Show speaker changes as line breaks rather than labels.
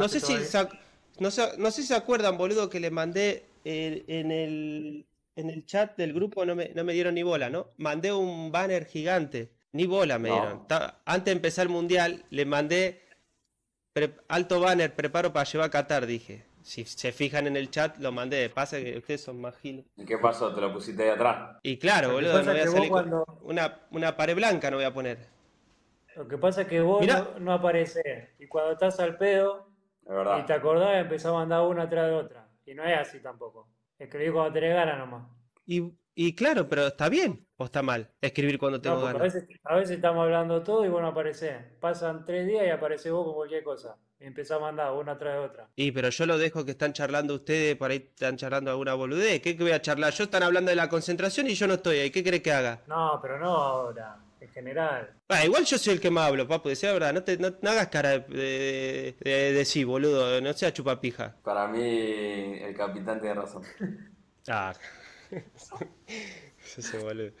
No sé, si se, no, sé, si se acuerdan, boludo, que le mandé eh, en, el, en el chat del grupo, no me, no me dieron ni bola, ¿no? Mandé un banner gigante, ni bola me dieron. antes de empezar el mundial, le mandé alto banner, preparo para llevar a Qatar, dije. Si se fijan en el chat, lo mandé. Pasa que ustedes son más giles.
¿Y qué pasó? ¿Te lo pusiste ahí atrás?
Y claro, boludo, no voy a salir una, una pared blanca no voy a poner.
Lo que pasa es que vos no, no, apareces. Y cuando estás al pedo y te acordás, empezás a mandar una atrás de otra. Y no es así tampoco. Escribí cuando tenés ganas nomás.
Y, y claro, pero está bien o está mal escribir cuando tengo ganas.
A veces, a veces, estamos hablando todo y vos no aparecés. Pasan tres días y aparece vos con cualquier cosa. Y empezás a mandar una tras de otra.
Y pero yo lo dejo que están charlando ustedes, por ahí están charlando alguna boludez. ¿Qué, voy a charlar? Yo están hablando de la concentración y yo no estoy ahí. ¿Qué crees que haga?
No, pero no ahora. En general.
Ah, igual yo soy el que más hablo, papu. Decía verdad, no, te, no, hagas cara de, de, sí, boludo. No sea chupapija.
Para mí, el capitán tiene razón.
ah. Ese boludo.